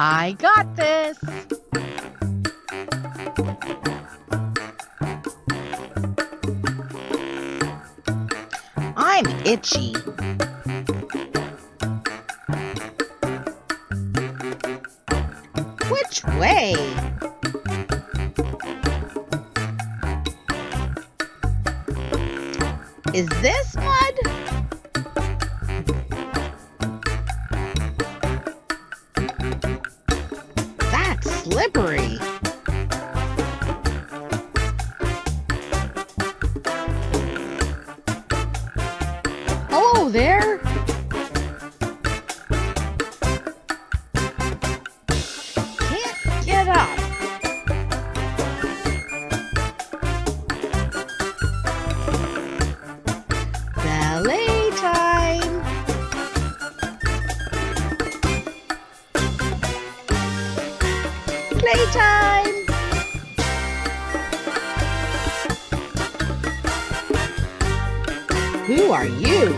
I got this. I'm itchy. Which way? Is this mud? Playtime. Who are you?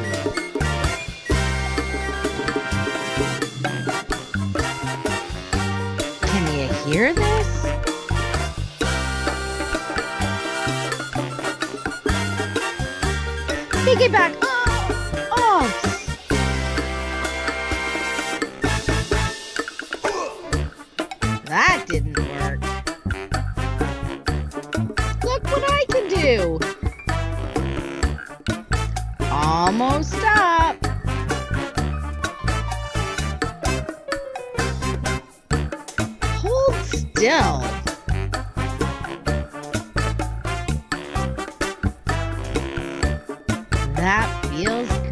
Can you hear this? Piggyback. Oh, oh. that didn't work. Look what I can do. Almost up. Hold still. That feels good.